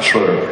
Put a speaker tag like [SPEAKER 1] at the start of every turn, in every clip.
[SPEAKER 1] Schroeder.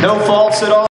[SPEAKER 1] No faults at all.